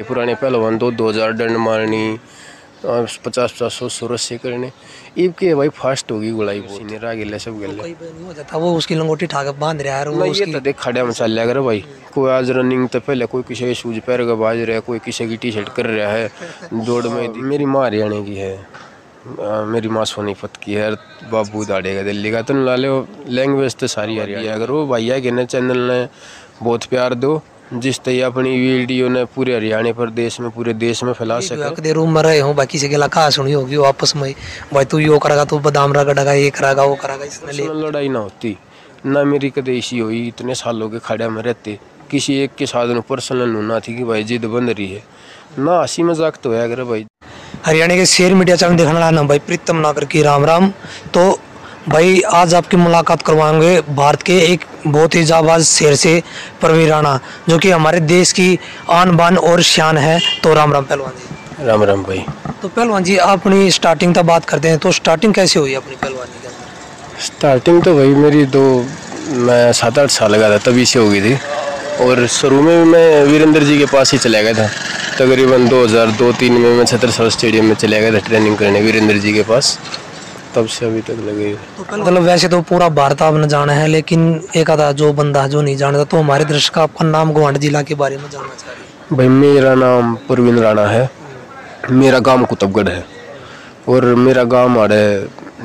ये पुराने पहलवान दो दो हज़ार डंड मारनी और पचास पचास सौ सौ रस्से करने। ईब के भाई फास्ट होगी गुड़ाई सीनियर आ गए सब हो जाता वो उसकी लंगोटी ठाक बाँध रहा है और वो ये उसकी तो देख खड़े में चल कर भाई कोई आज रनिंग तो पहले कोई किसी के शूज़ पैर का बाज रहा है कोई किसी की टी शर्ट कर रहा है दौड़ में मेरी माँ हरियाणा की है। आ, मेरी माँ सोनीपत की है बाबू दाड़े का दिल्ली का। तो ला लो लैंग्वेज तो सारी हरियाणा अगर वो भैया के ने चैनल ने बहुत प्यार दो जिस तरह अपनी वीडियो ने पूरे हरियाणा प्रदेश में पूरे देश में फैला सके। कदे रूम में रहे हो बाकी से गला कहा सुनी होगी आपस में भाई तू यो करेगा तू बादाम रगड़ेगा ये करेगा वो करेगा इसने लड़ाई ना होती। ना मेरी कदे इसी हुई इतने सालों के खड़े में रहते। किसी एक के में पर्सनल ना थी कि भाई जिद बन रही है। ना हँसी मज़ाक तो है अगर भाई। हरियाणा के शेर मीडिया चैनल देखने वाला नाम भाई प्रीतम नागर की राम राम। तो भाई आज आपकी मुलाकात करवाएँगे भारत के एक बहुत ही जाबाज शेर से प्रवीण राणा जो कि हमारे देश की आन बान और शान है। तो राम राम पहलवान जी। राम राम भाई। तो पहलवान जी आप अपनी स्टार्टिंग तक बात करते हैं। तो स्टार्टिंग कैसे हुई अपनी पहलवानी के अंदर? स्टार्टिंग तो भाई मेरी दो मैं सात आठ साल का था तभी से हो गई थी। और शुरू में मैं वीरेंद्र जी के पास ही चला गया था। तकरीबन 2002-3 में मैं छत्रसाल स्टेडियम में चला गया था ट्रेनिंग करने वीरेंद्र जी के पास। तब से अभी तक लगे तो मतलब वैसे तो पूरा भारत आपने जाना है लेकिन एक आधा जो बंदा जो नहीं जानता तो हमारे दर्शक आपका नाम गुवाहाटी जिला के बारे में जानना चाह रहे भाई मेरा नाम परवीन राणा है। मेरा गाँव कुतुबगढ़ है। और मेरा गाँव हमारे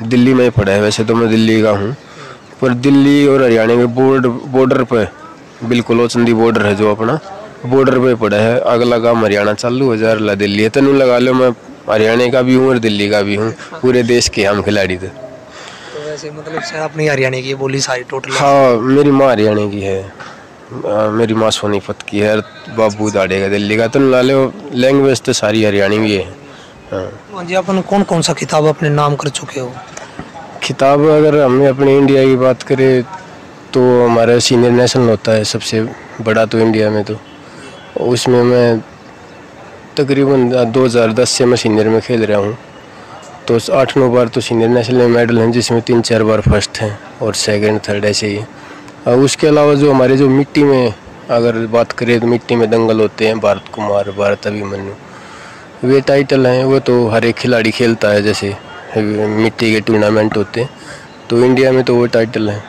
दिल्ली में ही पड़ा है। वैसे तो मैं दिल्ली का हूँ। पर दिल्ली और हरियाणा के बोर्ड बॉर्डर पर बिल्कुल ओचंदी बॉर्डर है जो अपना बॉर्डर पे पड़ा है। अगला गाँव हरियाणा चालू हो जा रहा दिल्ली है। तेन लगा लो मैं हरियाणा का भी हूँ और दिल्ली का भी हूँ। पूरे देश के हम खिलाड़ी थे। तो वैसे मतलब सर अपनी हरियाणा की बोली सारी टोटल। हाँ मेरी माँ हरियाणा की है। आ, मेरी माँ सोनीपत की है बाबू दाड़े का दिल्ली का। तो ला लो लैंग्वेज तो सारी हरियाणी भी है। हाँ। हाँ जी अपन कौन कौन सा किताब अपने नाम कर चुके हो? किताब अगर हमें अपने इंडिया की बात करें तो हमारा सीनियर नेशनल होता है सबसे बड़ा तो इंडिया में तो। उसमें मैं तकरीबन 2010 से मैं सीनियर में खेल रहा हूँ। तो आठ, नौ बार तो सीनियर नेशनल में मेडल हैं, जिसमें तीन, चार बार फ़र्स्ट हैं और सेकंड थर्ड ऐसे ही। और उसके अलावा जो हमारे जो मिट्टी में, अगर बात करें तो मिट्टी में दंगल होते हैं, भारत कुमार, भारत अभिमन्यु। वे टाइटल हैं, वो तो हर एक खिलाड़ी खेलता है, जैसे मिट्टी के टूर्नामेंट होते हैं तो इंडिया में तो वो टाइटल हैं।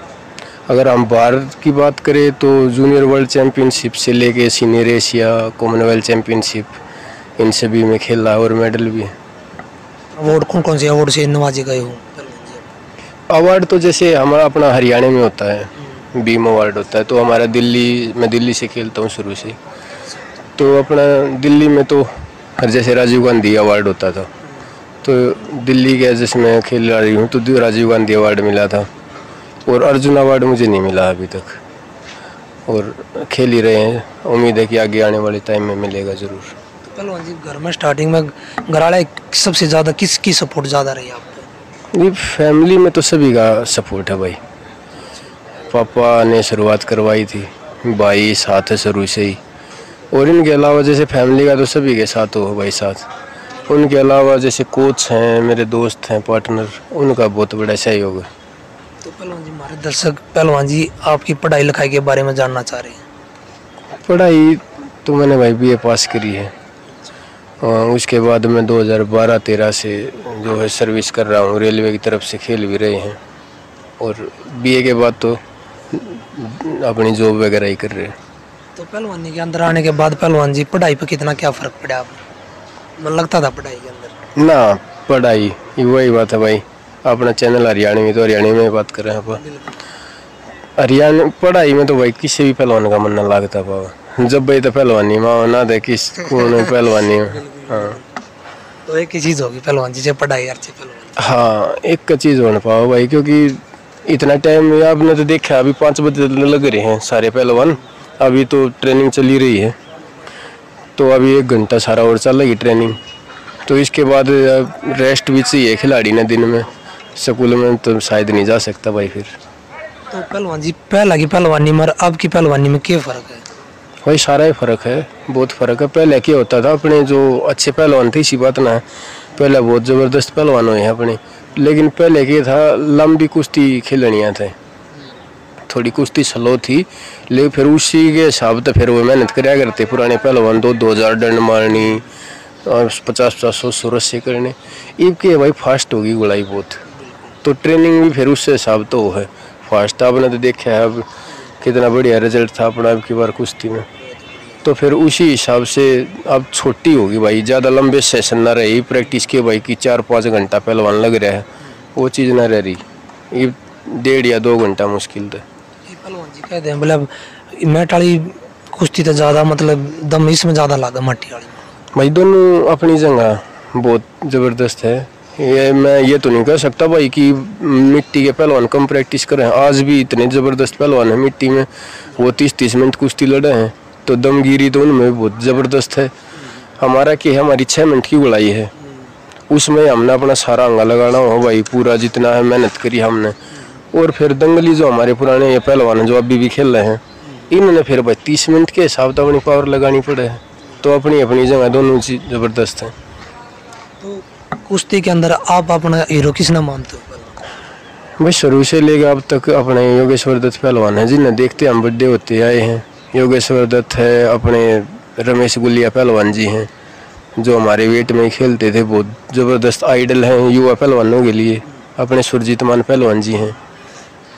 अगर हम भारत की बात करें तो जूनियर वर्ल्ड चैम्पियनशिप से लेके सीनियर एशिया कॉमनवेल्थ चैम्पियनशिप इन सभी में खेला और मेडल भी है। अवार्ड कौन कौन से अवार्ड से नवाजे गए हो? अवार्ड तो जैसे हमारा अपना हरियाणा में होता है बीम अवार्ड होता है तो हमारा दिल्ली मैं दिल्ली से खेलता हूँ शुरू से। तो अपना दिल्ली में तो हर जैसे राजीव गांधी अवार्ड होता था। तो दिल्ली के जैसे मैं खेल रही हूँ तो राजीव गांधी अवार्ड मिला था। और अर्जुन अवार्ड मुझे नहीं मिला अभी तक। और खेल ही रहे हैं उम्मीद है कि आगे आने वाले टाइम में मिलेगा ज़रूर। पहलवान जी घर में स्टार्टिंग में घराड़े सबसे ज़्यादा किसकी सपोर्ट ज़्यादा रही आपको ये फैमिली में तो सभी का सपोर्ट है भाई। पापा ने शुरुआत करवाई थी भाई साथ है शुरू से ही। और इनके अलावा जैसे फैमिली का तो सभी के साथ हो भाई साथ। उनके अलावा जैसे कोच हैं मेरे दोस्त हैं पार्टनर उनका बहुत बड़ा सहयोग है। तो पहलवान जी हमारे दर्शक पहलवान जी आपकी पढ़ाई लिखाई के बारे में जानना चाह रहे हैं। पढ़ाई तो मैंने भाई बी ए पास करी है। और उसके बाद मैं 2012-13 से जो है सर्विस कर रहा हूँ रेलवे की तरफ़ से खेल भी रहे हैं। और बीए के बाद तो अपनी जॉब वगैरह ही कर रहे हैं। तो पहलवानी के अंदर आने के बाद पहलवान जी पढ़ाई पर कितना क्या फ़र्क पड़ा आप मन लगता था पढ़ाई के अंदर? ना पढ़ाई वही बात है भाई। अपना चैनल हरियाणा में तो हरियाणा में बात कर रहे हैं अपन हरियाणा पढ़ाई में तो भाई किसी भी पहलवान का मन ना लगता पावा जब भाई तो पहलवानी माँ ना दे किस कौन पहलवानी। हाँ। तो एक ही चीज़ होगी पहलवान जी पढ़ाई अच्छी पहलवान। हाँ एक चीज़ होना पाओ भाई क्योंकि इतना टाइम आपने तो देखा अभी पाँच बजे लग रहे हैं सारे पहलवान। अभी तो ट्रेनिंग चली रही है। तो अभी एक घंटा सारा और चल रही ट्रेनिंग तो इसके बाद रेस्ट भी चाहिए खिलाड़ी ने दिन में। स्कूल में तो शायद नहीं जा सकता भाई फिर। तो पहलवान जी पहला की पहलवानी में और अब की पहलवानी में क्या फ़र्क है? भाई सारा ही फ़र्क है, बहुत फ़र्क है। पहले क्या होता था, अपने जो अच्छे पहलवान थे, इसी बात ना है। पहले बहुत ज़बरदस्त पहलवान हुए हैं अपने। लेकिन पहले क्या था, लंबी कुश्ती खेलनियाँ थे। थोड़ी कुश्ती स्लो थी, लेकिन फिर उसी के हिसाब तो फिर वो मेहनत कराया करते। पुराने पहलवान दो दो हज़ार डंड मारनी, और पचास पचास, सौ सौ रस्से करने। ईब के भाई फास्ट होगी गुड़ाई बहुत। तो ट्रेनिंग भी फिर उससे हिसाब तो है। फास्ट आपने तो देखा है, अब कितना बढ़िया रिज़ल्ट था अपना, अब की बार कुश्ती में। तो फिर उसी हिसाब से अब छोटी होगी भाई। ज़्यादा लंबे सेशन ना रही। प्रैक्टिस के भाई की चार पाँच घंटा पहलवान लग रहा है। वो चीज़ ना रह रही। ये डेढ़ या दो घंटा मुश्किल था पहलवान जी कहते हैं मतलब मैट वाली कुश्ती तो ज़्यादा मतलब दम इसमें ज़्यादा लागा मट्टी वाली। भाई दोनों अपनी जगह बहुत ज़बरदस्त है। ये मैं ये तो नहीं कह सकता भाई कि मिट्टी के पहलवान कम प्रैक्टिस करें आज भी इतने ज़बरदस्त पहलवान है मिट्टी में। वो तीस तीस मिनट कुश्ती लड़े हैं। तो दमगिरी तो उनमें बहुत ज़बरदस्त है। हमारा कि हमारी छः मिनट की गुड़ाई है। उसमें हमने अपना सारा अंगा लगाना हो भाई पूरा जितना है मेहनत करी हमने। और फिर दंगली जो हमारे पुराने ये पहलवान हैं जो अभी भी खेल रहे हैं इन्होंने फिर भाई तीस मिनट के हिसाब तो अपनी पावर लगानी पड़े है। तो अपनी अपनी जगह दोनों चीज़ ज़बरदस्त हैं। तो कुश्ती के अंदर आप अपना हीरो किस नाम मानते हो? भाई शुरू से लेकर अब तक अपने योगेश्वर दत्त पहलवान हैं जिन्हें देखते हम बड्डे होते आए हैं। योगेश्वर दत्त है, अपने रमेश गुलिया पहलवान जी हैं, जो हमारे वेट में खेलते थे, बहुत ज़बरदस्त आइडल हैं युवा पहलवानों के लिए, अपने सुरजीत मान पहलवान जी हैं,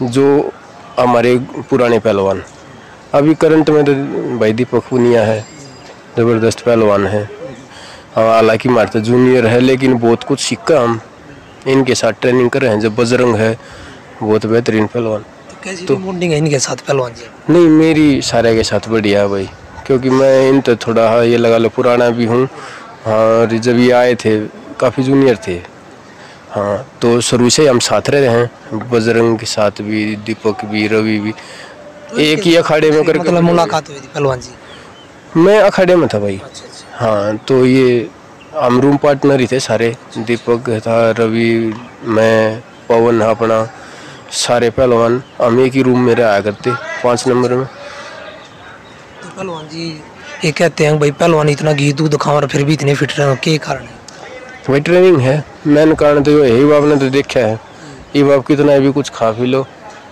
जो हमारे पुराने पहलवान। अभी करंट में तो भाई दीपक पुनिया है, ज़बरदस्त पहलवान है। हाँ हालाँकि हमारे तो जूनियर है, लेकिन बहुत कुछ सीखा हम। इनके साथ ट्रेनिंग कर रहे हैं जब बजरंग है, बहुत बेहतरीन पहलवान। तो बॉन्डिंग है इनके साथ पहलवान जी? नहीं मेरी सारे के साथ बढ़िया है भाई क्योंकि मैं इन तो थोड़ा हाँ ये लगा लो पुराना भी हूँ। हाँ और जब ये आए थे काफ़ी जूनियर थे। हाँ तो शुरू से हम साथ रहे हैं। बजरंग के साथ भी दीपक भी रवि भी। तो एक ही अखाड़े में करके मतलब मुलाकात हुई थी पहलवान जी? मैं अखाड़े में था भाई। अच्छा अच्छा। हाँ तो ये हम रूम पार्टनर ही थे सारे। दीपक था रवि मैं पवन है अपना। सारे पहलवान हम एक ही रूम में रहा करते पाँच नंबर में। तो पहलवान जी ये कहते हैं भाई पहलवान इतना घी दूध खाओ और फिर भी इतने फिट रहे के कारण है? वही ट्रेनिंग है। मैंने कारण तो यही बाप ने तो देखा है। ये बाप कितना भी कुछ खा पी लो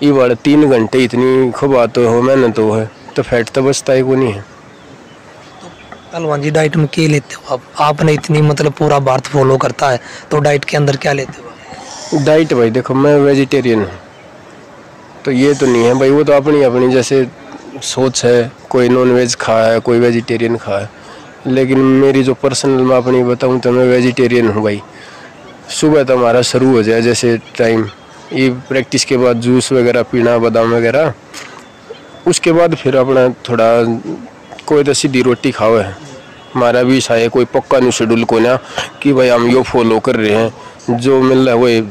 ये बड़े तीन घंटे इतनी खुबा तो हो मैंने तो है तो फैट तो बचता ही को नहीं है पहलवान जी डाइट में क्या लेते हो आप? आपने इतनी मतलब पूरा भारत फॉलो करता है तो डाइट के अंदर क्या लेते हो डाइट भाई देखो मैं वेजिटेरियन हूँ। तो ये तो नहीं है। भाई, वो तो अपनी अपनी जैसे सोच है। कोई नॉन वेज खा है, कोई वेजिटेरियन खा है। लेकिन मेरी जो पर्सनल मैं अपनी बताऊँ तो मैं वेजिटेरियन हूँ भाई। सुबह तो हमारा शुरू हो जाए जैसे टाइम ये प्रैक्टिस के बाद जूस वगैरह पीना, बादाम वगैरह। उसके बाद फिर अपना थोड़ा कोई तो सीधी रोटी खाओ है हमारा भी है, कोई पक्का नहीं शेड्यूल को ना कि भाई हम यो फॉलो कर रहे हैं। जो मिल रहा है वही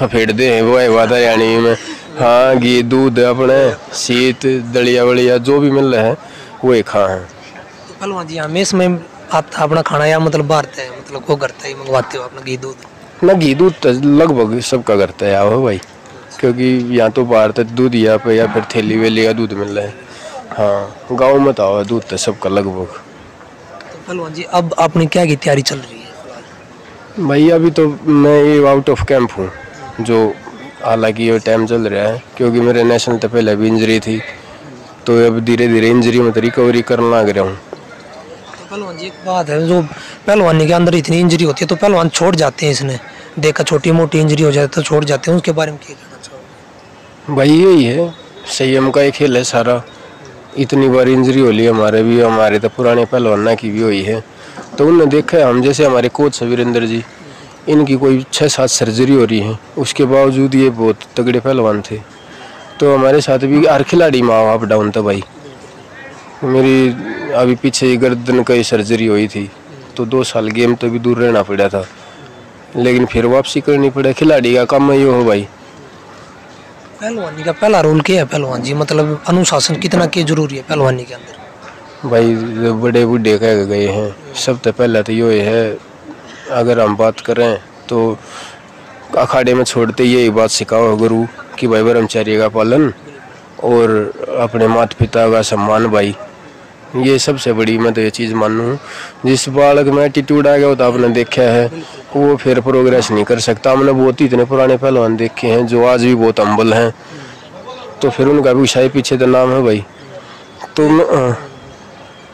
फफेड़ दे वही वादा यानी में हाँ घी दूध अपने शीत दलिया वलिया जो भी मिल रहा है वही खा है। तो पहलवान जी हमेश में आप अपना खाना या मतलब बाहर है? मतलब को करता ही मंगवाते हो अपना घी दूध? ना घी दूध तो लगभग सबका करता है आओ भाई। क्योंकि यहाँ तो बाहर तक दूध या पे या फिर थैली वेली का दूध मिल रहा है। हाँ गाँव में तो आओ दूध तो सबका लगभग। तो पहलवान जी अब आपने क्या की तैयारी चल रही है? भाई अभी तो मैं ये आउट ऑफ़ कैंप हूँ जो हालाँकि ये टाइम चल रहा है क्योंकि मेरे नेशनल तो पहले भी इंजरी थी तो अब धीरे धीरे इंजरी में तो रिकवरी करने लग रहा हूँ। तो पहलवान जी एक बात है जो पहलवानी के अंदर इतनी इंजरी होती है तो पहलवान छोड़ जाते हैं इसने। देखा छोटी मोटी इंजरी हो जाए तो छोड़ जाते हैं उसके बारे में क्या कहना चाहोगे? भाई यही है संयम का एक खेल है सारा। इतनी बार इंजरी हो ली हमारे भी हमारे तो पुराने पहलवाना की भी हुई है। तो उनने देखा है हम जैसे हमारे कोच है वीरेंद्र जी इनकी कोई छः सात सर्जरी हो रही है। उसके बावजूद ये बहुत तगड़े पहलवान थे। तो हमारे साथ भी हर खिलाड़ी में अप डाउन था भाई। मेरी अभी पीछे गर्दन का सर्जरी हुई थी। तो दो साल गेम तो भी दूर रहना पड़ा था। लेकिन फिर वापसी करनी पड़ा। खिलाड़ी का काम ये हो भाई। पहलवानी का पहला रोल क्या है पहलवान जी? मतलब अनुशासन कितना क्या ज़रूरी है पहलवानी के अंदर? भाई बड़े बूढ़े कह गए हैं सब तो पहले तो ये है। अगर हम बात करें तो अखाड़े में छोड़ते यही बात सिखाओ गुरु कि भाई ब्रह्मचर्य का पालन और अपने माता पिता का सम्मान भाई। ये सबसे बड़ी मैं तो ये चीज़ मानूँ। जिस बालक में एटीट्यूड आ गया वो तो आपने देखा है, वो फिर प्रोग्रेस नहीं कर सकता। हमने बहुत ही इतने पुराने पहलवान देखे हैं जो आज भी बहुत अम्बल हैं। तो फिर उनका भी शाही पीछे तो नाम है भाई। तो हाँ।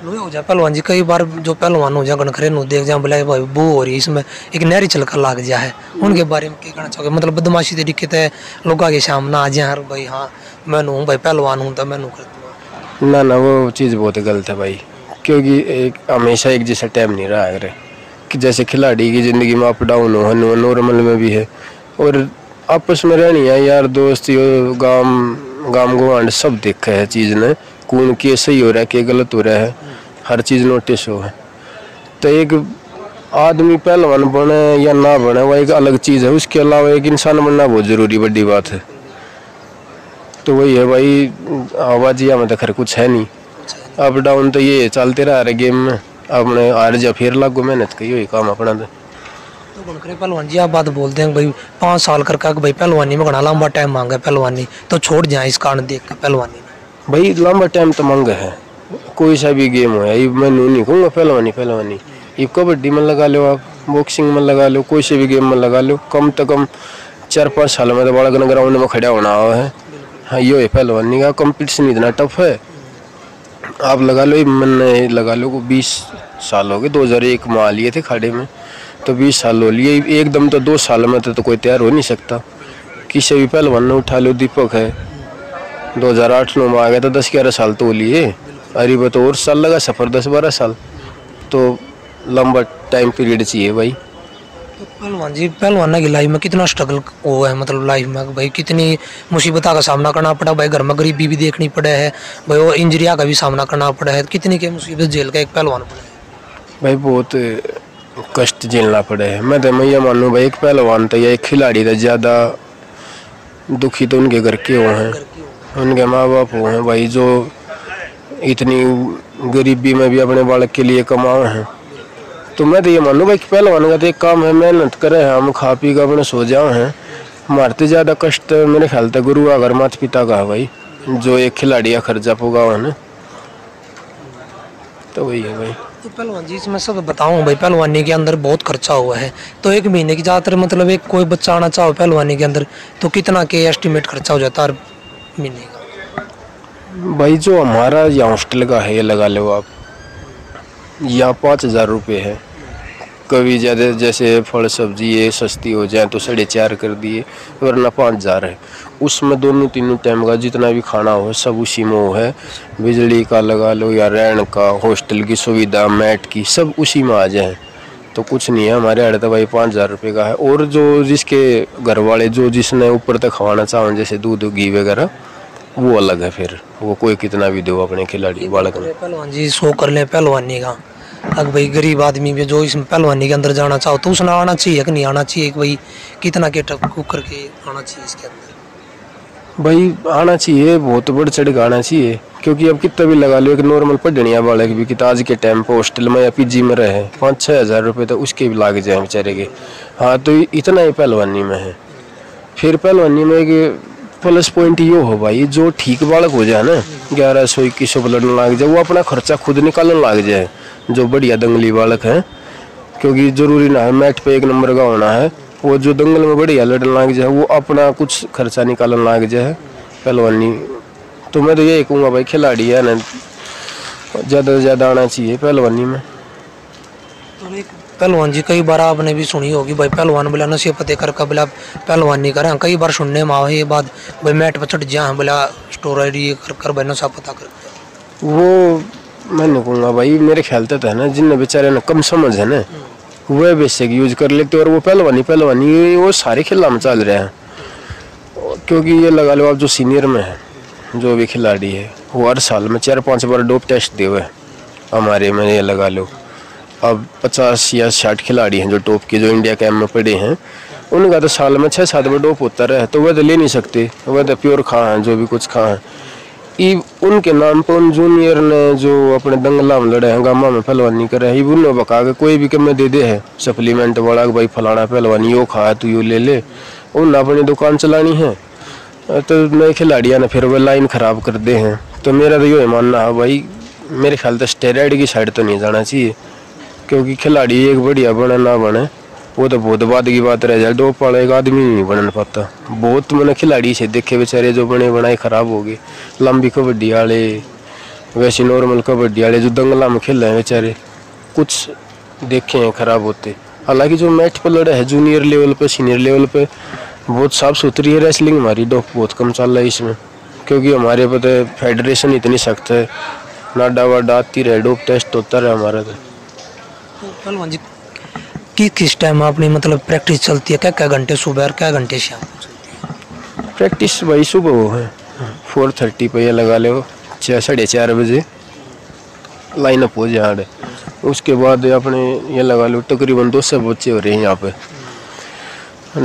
लोहे हो जाए पहलवान जी, कई बार जो पहलवान हो जाए गणखरे देख जाए बोले भाई, बू हो रही, इसमें एक नहरी चलकर लाग जा है। उनके बारे में क्या कहना चाहोगे? मतलब बदमाशी तरीके से लोग आगे सामने आ जाए भाई हाँ मैं हूँ भाई, पहलवान हूँ तो मैं ना ना वो चीज़ बहुत गलत है भाई, क्योंकि एक, हमेशा एक जैसा टाइम नहीं रहा है कि जैसे खिलाड़ी की ज़िंदगी में अप डाउन हो नॉर्मल में भी है, और आपस में रहनी है, यार, दोस्त यो गाम गाम गुआंड सब देखा है, चीज़ ने कौन के सही हो रहा है, के गलत हो रहा है। हर चीज़ नोटिस हो है। तो एक आदमी पहलवान बने या ना बने वो एक अलग चीज़ है। उसके अलावा एक इंसान बनना बहुत ज़रूरी बड़ी बात है। तो वही है भाई आवाजिया में तो खैर कुछ है नहीं। अप डाउन तो ये चलते रहा रहे गेम में। अपने हार जा फिर लागू मेहनत की वही काम अपना तो। तो पहलवान जी आप बात बोलते हैं भाई पाँच साल करके भाई पहलवानी में घना लंबा टाइम मांगा है पहलवानी। तो छोड़ जाए इस कारण देख के पहलवानी। भाई लंबा टाइम तो मंग है। कोई सा भी गेम हो ये मैं नू नहीं कहूँगा पहलवानी पहलवानी। ये कबड्डी में लगा लो आप बॉक्सिंग में लगा लो कोई से भी गेम में लगा लो कम से कम चार पाँच साल में तो बड़ा ग्राउंड में खड़ा होना हुआ है। हाँ ये है पहलवानी का कंपटीशन इतना टफ है। आप लगा लो मैंने लगा लो को बीस साल हो गए दो हज़ार एक में आ लिए थे खाड़े में। तो बीस साल हो लिए एकदम तो दो साल में तो, तो कोई तैयार हो नहीं सकता। किसी भी पहलवान ने उठा लो दीपक है। 2008 नौ में आ गया था दस ग्यारह साल तो लिए। अरे तो और साल लगा सफ़र दस बारह साल। तो लंबा टाइम पीरियड चाहिए भाई। तो पहलवान जी पहलवाना की लाइफ में कितना स्ट्रगल हुआ है मतलब लाइफ में? भाई कितनी मुसीबतों का सामना करना पड़ा भाई घर में गरीबी भी देखनी पड़े है भाई वो इंजरिया का भी सामना करना पड़ा है। कितनी के मुसीबत झेल का एक पहलवान पड़ा है? भाई बहुत कष्ट झेलना पड़े है। मैं तो मैं ये मानूँ भाई एक पहलवान तो या एक खिलाड़ी तो ज़्यादा दुखी तो उनके घर के हुए हैं। उनके माँ बाप हुए हैं भाई जो इतनी गरीबी में भी अपने बालक के लिए कमाए हैं। तो मैं तो ये मानूँ भाई कि पहलवान का तो एक काम है, मेहनत करे हैं, हम खा पी कर अपने सो जाओ हैं। हमारे तो ज़्यादा कष्ट तो मेरे ख्याल तक गुरु अगर माता पिता का भाई, जो एक खिलाड़ी का खर्चा पुगा है। तो वही है भाई। तो पहलवान जी, इसमें सब बताऊँ भाई, पहलवानी के अंदर बहुत खर्चा हुआ है। तो एक महीने की ज़्यादातर मतलब एक कोई बच्चा आना चाहो पहलवानी के अंदर तो कितना के एस्टिमेट खर्चा हो जाता है हर महीने का? भाई, जो हमारा यहाँ हॉस्टल का है ये लगा लो आप। यहाँ पाँच हज़ार रुपये है। कभी ज़्यादा, जैसे फल सब्ज़ी, ये सस्ती हो जाए तो साढ़े चार कर दिए, वरना पाँच हज़ार है। उसमें दोनों तीनों टाइम का जितना भी खाना हो, सब उसी में वो है। बिजली का लगा लो या रहन का हॉस्टल की सुविधा मैट की, सब उसी में आ जाए। तो कुछ नहीं है, हमारे अड़े तो भाई पाँच हज़ार रुपये का है। और जो जिसके घर वाले, जो जिसने ऊपर तक खवाना चाहें, जैसे दूध, घी वगैरह वो अलग है फिर। वो कोई कितना भी दो अपने खिलाड़ी बालक में पहलवान जी शो कर ले पहलवानी का। अब भाई गरीब आदमी भी जो इसमें पहलवानी के अंदर जाना चाहो तो उसने आना चाहिए कि नहीं आना चाहिए? कि भाई कितना के टप कुक करके आना चाहिए इसके अंदर? भाई आना चाहिए बहुत बढ़ चढ़ के आना चाहिए। क्योंकि अब कितना भी लगा लो एक नॉर्मल पढ़निया बालक भी कि आज के टाइम पे हॉस्टल में या पीजी में रहे पाँच छः हज़ार रुपये तो उसके भी लाग जाए बेचारे के। हाँ तो इतना ही पहलवानी में है। फिर पहलवानी में एक प्लस पॉइंट ये हो भाई, जो ठीक बालक हो जाए ना, ग्यारह सौ, इक्कीस सौ लड़ने लग जाए, वो अपना खर्चा खुद निकालने लग जाए, जो बढ़िया दंगली बालक है। क्योंकि ज़रूरी ना है, मैट पे एक नंबर का होना है, वो जो दंगल में बढ़िया लड़ने लग जाए, वो अपना कुछ खर्चा निकालने लग जाए, पहलवानी। तो मैं तो यही कहूँगा भाई, खिलाड़ी है ना, ज़्यादा से ज़्यादा आना चाहिए पहलवानी में। तो पहलवान जी, कई बार आपने भी सुनी होगी भाई, पहलवान बोला, नशे पते कर बोला पहलवानी करें। कई बार सुनने में आवे, ये बात भाई मैट पर चढ़ जाए, बोला, स्टोर ये कर कर भाई, नशा पता कर। वो मैं नहीं कहूँगा भाई, मेरे ख्याल तो है ना जिन बेचारे ना कम समझ है ना, वह बेसिक यूज़ कर लेते और वो पहलवानी पहलवानी वो सारे खिला में चल रहे हैं। क्योंकि ये लगा लो आप जो सीनियर में है, जो भी खिलाड़ी है, वो हर साल में चार पाँच बार डोप टेस्ट दे हुए हमारे में ये लगा लो। अब पचास या साठ खिलाड़ी हैं जो टॉप के, जो इंडिया कैम्प में पड़े हैं। उनका तो साल में छः सात बार डोप होता रहे तो वह तो ले नहीं सकते। वह तो प्योर खा हैं, जो भी कुछ खा हैं। ई उनके नाम पर उन जूनियर ने जो अपने दंगला में लड़े हैं, गामा में पहलवानी करे हैं उन्होंने बका के कोई भी कम दे दे है। सप्लीमेंट वाला भाई फलाना पहलवानी, यो खा है तू यो ले ले। उन अपनी दुकान चलानी है। तो नए खिलाड़ियाँ ने फिर वह लाइन ख़राब कर दे हैं। तो मेरा तो यो मानना है, भाई, मेरे ख्याल तो स्टेरॉइड की साइड तो नहीं जाना चाहिए। क्योंकि खिलाड़ी एक बढ़िया बने, ना बने। वो तो बहुत बाद की बात रह जाए डोप वाला एक आदमी नहीं बनने पाता। बहुत मैंने खिलाड़ी से देखे बेचारे जो बने, बनाए खराब हो गए। लंबी कबड्डी वाले, वैसे नॉर्मल कबड्डी वाले जो दंगला में खेल रहे हैं बेचारे, कुछ देखे हैं खराब होते। हालाँकि जो मैच पर लड़े है जूनियर लेवल पर सीनियर लेवल पर बहुत साफ़ सुथरी है रेसलिंग हमारी डोप बहुत कम चल रहा है इसमें। क्योंकि हमारे पता है फेडरेशन इतनी सख्त है, नाडा वाडा आती रहे डोप टेस्ट होता रहे हमारा तो। तो पहलवान जी। कि किस टाइम अपनी मतलब प्रैक्टिस चलती है? क्या क्या घंटे सुबह और क्या घंटे शाम है? प्रैक्टिस वही सुबह हो है। फोर थर्टी पे ये लगा लो छः साढ़े चार बजे। लाइन अप हो जाए उसके बाद अपने ये लगा लो, तकरीबन दो सौ बच्चे हो रहे हैं यहाँ पे।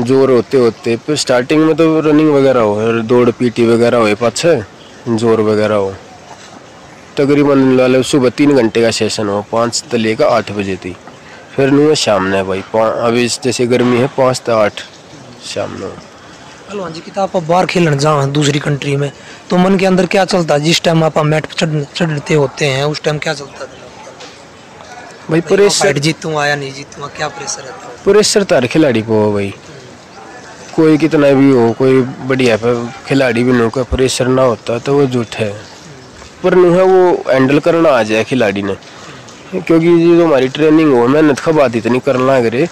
ज़ोर होते होते, फिर स्टार्टिंग में तो रनिंग वगैरह हो दौड़ पीटी वगैरह हो पाछे ज़ोर वगैरह हो। तकरीबन ला लो, सुबह तीन घंटे का सेशन हो, पाँच से लेकर आठ बजे थी फिर नहीं है शाम ने भाई। अभी जैसे गर्मी है पाँच से आठ शाम में पहलवान जी किताब आप बाहर खेलने जाओ दूसरी कंट्री में। तो मन के अंदर क्या चलता है? जिस टाइम आप मैट पर चढ़ते होते हैं उस टाइम क्या चलता है? भाई प्रेशर जीतूँगा या नहीं जीतूँगा क्या प्रेशर रहता है? प्रेशर तो हर खिलाड़ी को हो भाई। कोई कितना भी हो कोई बढ़िया खिलाड़ी भी नहीं का प्रेशर ना होता तो वो झूठ है। पर नहीं है वो हैंडल करना आ जाए खिलाड़ी ने। क्योंकि ये जो हमारी ट्रेनिंग हो मेहनत का बात इतनी करना करे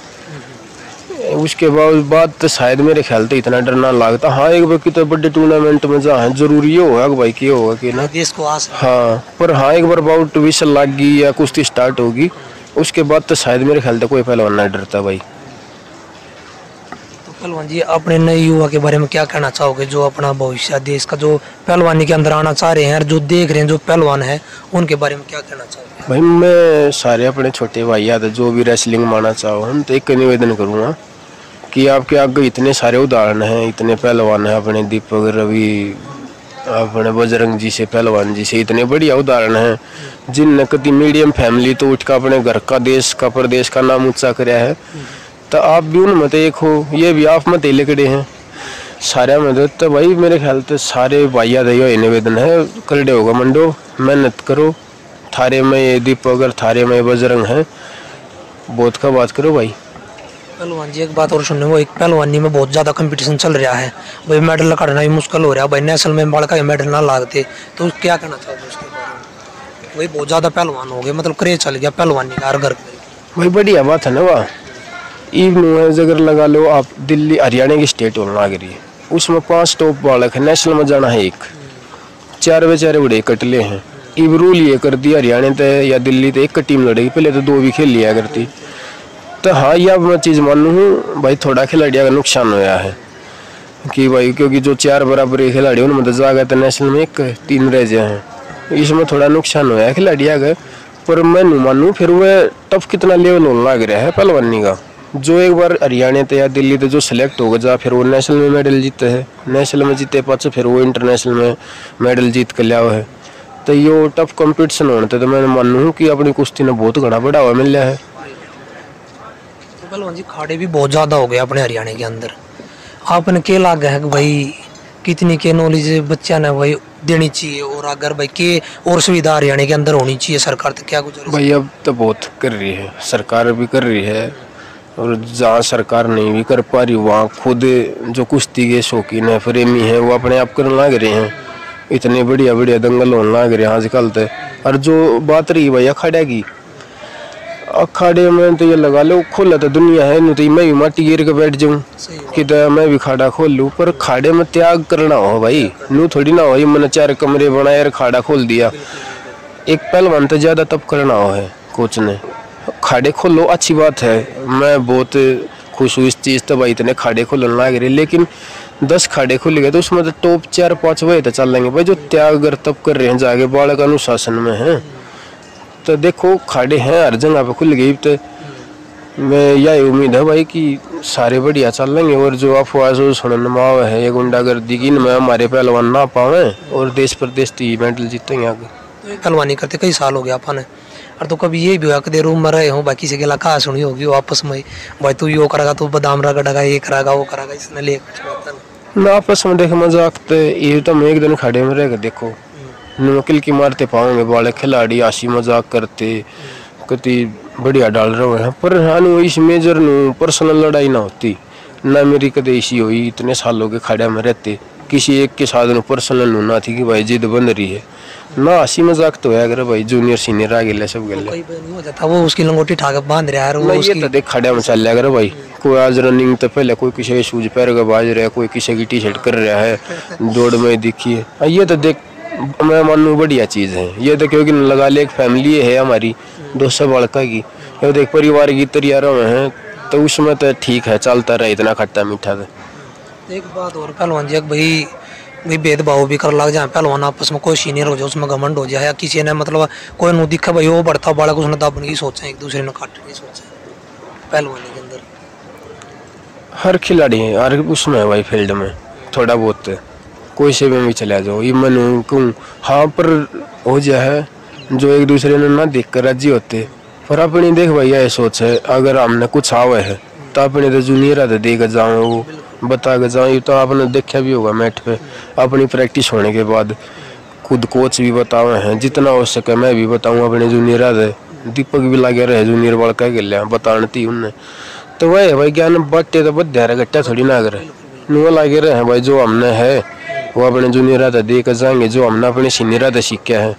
उसके बाद बाद तो शायद मेरे ख्याल से इतना डर ना लगता। हाँ एक बार कितने बड़े टूर्नामेंट में जा है ज़रूरी ये होगा कि भाई क्या होगा कि ना। देश को आस हाँ पर हाँ एक बार बाउट विश लग गई या कुश्ती स्टार्ट होगी उसके बाद तो शायद मेरे ख्याल से कोई पहलवान ना डरता भाई। तो पहलवान जी, अपने नए युवा के बारे में क्या कहना चाहोगे? जो अपना भविष्य देश का जो पहलवानी के अंदर आना चाह रहे हैं, और जो देख रहे हैं, जो पहलवान है, उनके बारे में क्या कहना चाहोगे? भाई, मैं सारे अपने छोटे भाई याद जो भी रेसलिंग माना चाहो हम तो एक निवेदन करूँगा कि आपके आगे इतने सारे उदाहरण हैं, इतने पहलवान हैं, अपने दीपक, रवि, अपने बजरंग जी से, पहलवान जी से इतने बढ़िया उदाहरण हैं, जिनने कभी मीडियम फैमिली तो उठ कर अपने घर का, देश का, प्रदेश का नाम ऊँचा कराया है। तो आप भी उनमें तो एक हो ये भी आप में तेले कड़े हैं। सारे में तो भाई मेरे ख्याल से सारे भाइया दही निवेदन है करडे होगा मंडो मेहनत करो। थारे में ये दीपक थारे में बजरंग है बहुत का बात करो भाई। पहलवान जी एक बात और सुनने वो एक पहलवानी में बहुत ज़्यादा कंपटीशन चल रहा है। भाई मेडल काटना भी मुश्किल हो रहा है भाई नेशनल में बड़का मेडल ना लागते तो क्या कहना चाहोगे उसके बारे में? वही बहुत ज़्यादा पहलवान हो गए मतलब क्रेज चल गया पहलवानी का हर घर भाई बढ़िया बात है ना वाह। ईव नु है अगर लगा लो, आप दिल्ली, हरियाणा की स्टेट आ गई उसमें पाँच टॉप बालक है नेशनल में जाना है एक। चार बेचारे बड़े कटले हैं। ईव रूल ये कर दिया हरियाणा ते या दिल्ली ते एक टीम लड़ेगी। पहले तो दो भी खेल लिया करती। तो हाँ यह मैं चीज़ मानू हूँ, भाई थोड़ा खिलाड़िया का नुकसान होया है। कि भाई, क्योंकि जो चार बराबर खिलाड़ी उनमें तो जागा तो नेशनल में एक, तीन रह जाए हैं। इसमें थोड़ा नुकसान होया खिलाड़िया का। पर मैं मानू, फिर वह टफ कितना लेवल होने लग रहा है, पहलवानी का। जो एक बार हरियाणा ते या दिल्ली ते जो सिलेक्ट होगा जा फिर वो नेशनल में मेडल जीते है। नेशनल में जीते पाछे फिर वो इंटरनेशनल में मेडल जीत कर लिया है। तो यो टफ कंपटीशन होने ते मैं मानू हूँ कि अपनी कुश्ती ने बहुत घना बढ़ावा मिल रहा है। तो पहलवान जी खाड़े भी बहुत ज़्यादा हो गए अपने हरियाणा के अंदर। आपने क्या लग है कि भाई कितनी के नॉलेज बच्चा ने भाई देनी चाहिए और अगर भाई के और सुविधा हरियाणा के अंदर होनी चाहिए सरकार तो क्या गुजर? भाई अब तो बहुत कर रही है। सरकार भी कर रही है। और जहाँ सरकार नहीं भी कर पा रही वहाँ खुद जो कुश्ती के शौकीन है प्रेमी है वो अपने आप करने लग रहे हैं। इतने बढ़िया बढ़िया दंगल होने लग रहे हैं आजकल तो। और जो बात रही भाई अखाड़े की अखाड़े में तो ये लगा लो खुला तो दुनिया है नहीं तो मैं भी माटी गिर के बैठ जाऊँ। कि तो मैं भी खाड़ा खोल लूँ पर खाड़े में त्याग करना हो भाई। नू थोड़ी ना हो मैंने चार कमरे बनाए और खाड़ा खोल दिया। एक पहलवान तो ज़्यादा तब करना हो है कोच ने। खाड़े खोलो, अच्छी बात है। मैं बहुत खुश हूँ इस चीज़ तो भाई, इतने खाड़े खोलने लग रहे लेकिन दस खाड़े खुल गए तो उसमें तो टॉप चार, पाँच वही तो चल लेंगे। भाई, जो त्याग अगर तब कर रहे हैं जाके, बालक अनुशासन में है। तो देखो, खाड़े हैं, हर जगह पे खुल गई तो मैं यही उम्मीद है भाई कि सारे बढ़िया चल लेंगे। और जो अफवाह, जो सुनने में आवे है, ये गुंडागर्दी की इनमें हमारे पहलवान ना पावे। और देश प्रदेश की मेडल जीतेंगे आगे। तो पहलवानी करते कई साल हो गया अपन और तो कभी ये भी हुआ कि रूम में रहे हो बाकी से गेला कहा सुनी होगी आपस में भाई तू यो करेगा तू बादाम रगड़ेगा ये करेगा वो करेगा इसने ले कुछ ना आपस में देख मज़ाक तो ये तो मैं एक दिन खड़े में रहेगा देखो। नमकिल की मारते पाओगे वाले खिलाड़ी आशी मज़ाक करते कति बढ़िया डाल रहे हैं पर हानु इस मेजर नु पर्सनल लड़ाई ना होती। ना मेरी कदे इसी हुई इतने सालों के खड़ा में रहते किसी एक के साथ पर्सनल ना थी कि भाई जिद बन रही है। ना हँसी मज़ाक तो है अगर भाई जूनियर सीनियर आ गए सब हो जाता वो उसकी लंगोटी ठाक बाँध रहा है वो ये तो देख खड़ा में चल अगर भाई कोई आज रनिंग तो पहले कोई किसी के शूज़ पहन के बाज रहा है कोई किसी की टी शर्ट कर रहा है दौड़ में दिखी है. ये तो देख मैं मानू बढ़िया चीज़ है. ये तो क्योंकि लगा ले एक फैमिली है हमारी दो सौ बड़का की. ये देख परिवार की तैयारों में है तो उसमें तो ठीक है चलता रहा इतना खट्टा मीठा तो। एक बात और पहलवान जी भाई भाई भेदभाव भी कर लग जाए पहलवान आपस में कोई सीनियर हो जाए उसमें घमंड हो जाए या किसी ने मतलब कोई नु दिखा भाई वो बढ़ता बालक उसने दाबन की सोचा एक दूसरे ने काटने की सोचा पहलवानी के अंदर हर खिलाड़ी है हर उसमें है भाई फ़ील्ड में थोड़ा बहुत कोई से में भी चला जाओ ये मन कहूँ हाँ पर हो जाए जो एक दूसरे ने ना देख कर राज़ी होते पर अपनी देख भाई ये सोच है अगर हमने कुछ आवे है तो अपने तो जूनियर आते दे जाओ वो बता के ये तो आपने देखा भी होगा मैट पे। अपनी प्रैक्टिस होने के बाद खुद कोच भी बतावे हैं, जितना हो सके मैं भी बताऊँ अपने जूनियर आते दीपक भी लगे रहे जूनियर कह के लिया, बताने थी उनने। तो वही है भाई, ज्ञान बट्टे तो बद्या रहे, गट्टा थोड़ी ना करे। नुआ लगे रहे हैं भाई, जो हमने है, वो अपने जूनियर आते दे कर जाएँगे, जो हमने अपने सीनियर आते सीखा है।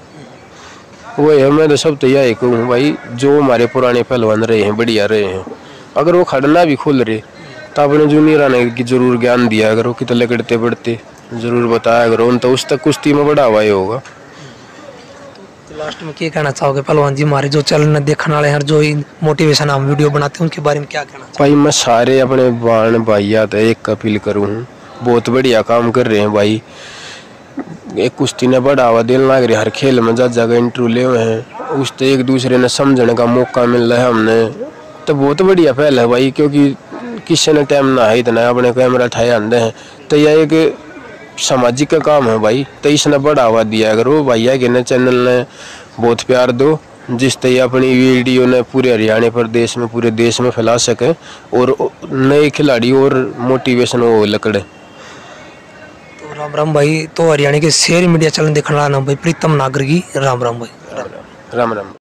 वही है, मैं तो सब तो यही कहूँ भाई, जो हमारे पुराने पहलवान रहे हैं, बढ़िया रहे हैं। अगर वो खड़ना भी खुल रहे तो अपने जूनियर आने की ज़रूर ज्ञान दिया अगर वो कितने लकड़ते बढ़ते ज़रूर बताया अगर उन तो उस तक कुश्ती में बढ़ावा ही होगा। तो लास्ट में क्या कहना चाहोगे? पहलवान जी हमारे जो चैनल देखने वाले हैं जो मोटिवेशन हम वीडियो बनाते हैं उनके बारे में क्या कहना भाई मैं सारे अपने बाण भाइया तो एक अपील करूँ। हूँ बहुत बढ़िया काम कर रहे हैं भाई। एक कुश्ती ने बढ़ावा देने लग रही हर खेल में जा जगह इंटरव्यू ले हुए हैं। उस तो एक दूसरे ने समझने का मौका मिल रहा है हमने। तो बहुत बढ़िया पहल है भाई क्योंकि किसी ने टाइम ना है इतना अपने कैमरा ठाए आंदे हैं। तो यह एक सामाजिक का काम है भाई तो इसने बढ़ावा दिया अगर वो भैया के ने चैनल ने बहुत प्यार दो जिस तरह अपनी वीडियो ने पूरे हरियाणा प्रदेश में पूरे देश में फैला सके और नए खिलाड़ी और मोटिवेशन हो लकड़े। तो राम राम भाई तो हरियाणा के शेर मीडिया चैनल देखने वाला नाम भाई प्रीतम नागर की राम राम भाई। राम राम राम राम।